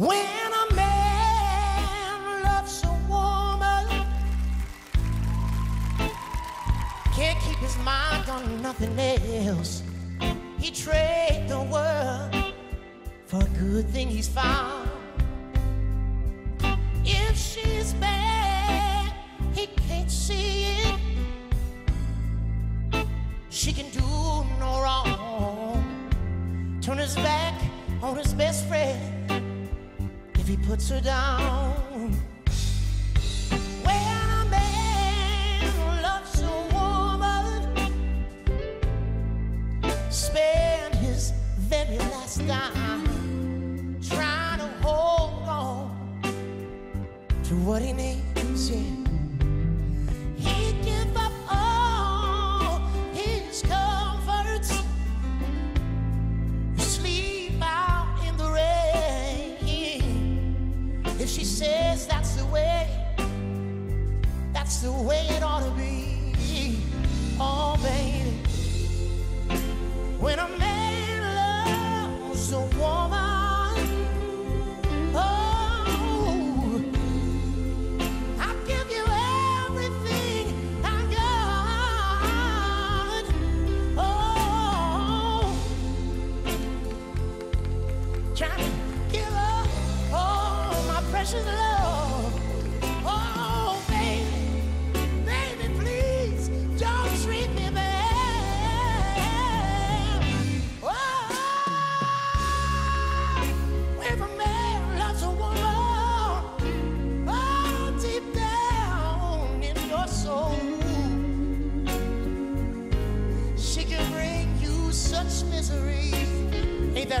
When a man loves a woman, can't keep his mind on nothing else. He trade the world for a good thing he's found. If she's bad, he can't see it. She can do no wrong. Turn his back on his best friend he puts her down. When a man loves a woman, his very last dime trying to hold on to what he needs. Yeah. That's the way it ought to be. Oh, baby. When a man loves a woman, oh, I'll give you everything I got. Oh, to give her all my precious love.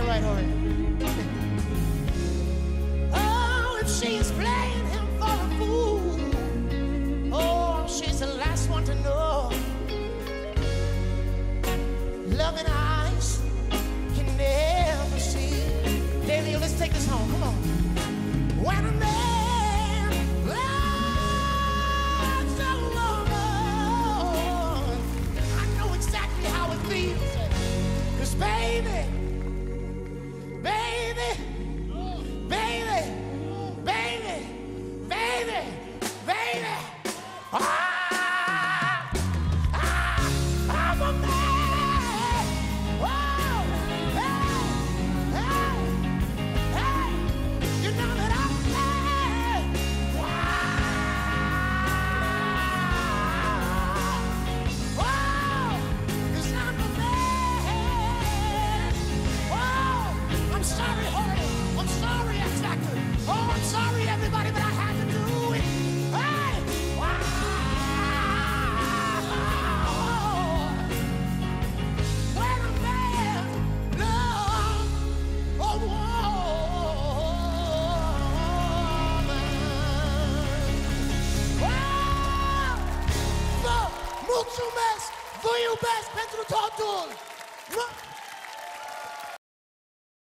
That right, Horry? Oh, if she is playing him for a fool, oh, she's the last one to know. Loving eyes mulțumesc! Vă iubesc pentru totul! Vă-